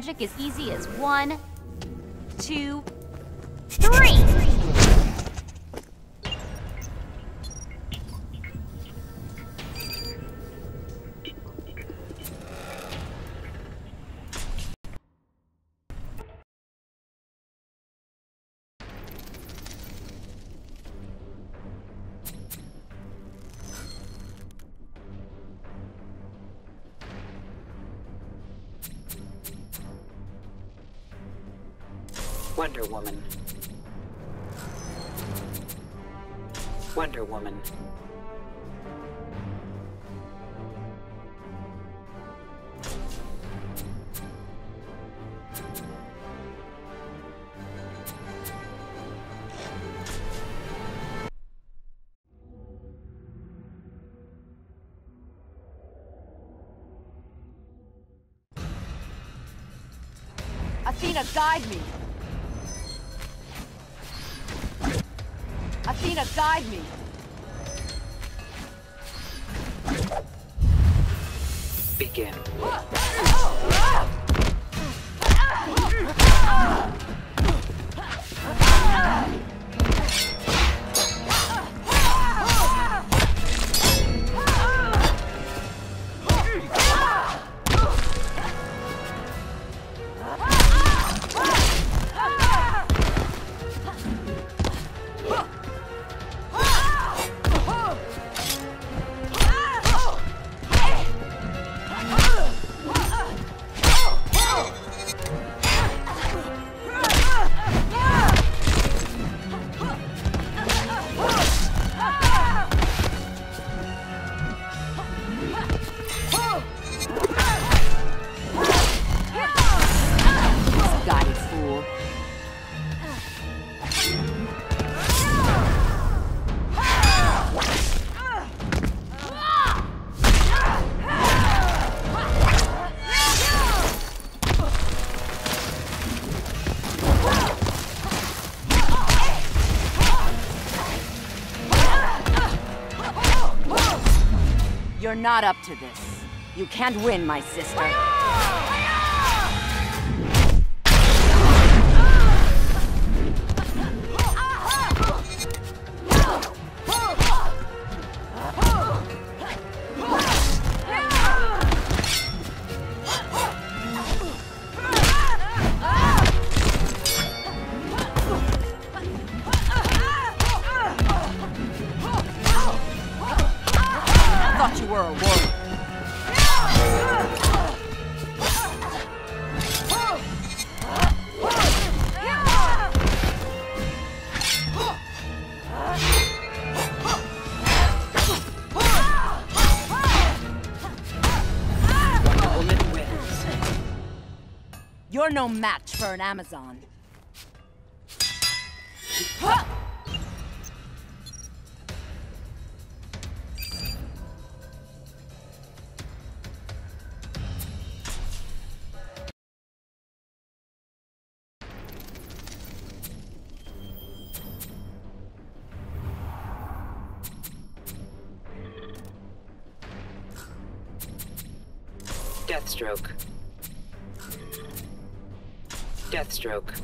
Magic as easy as one, two, three! Wonder Woman. Wonder Woman. Athena, guide me! Athena, guide me! Begin. You're not up to this. You can't win, my sister. You're no match for an Amazon. Deathstroke. Deathstroke.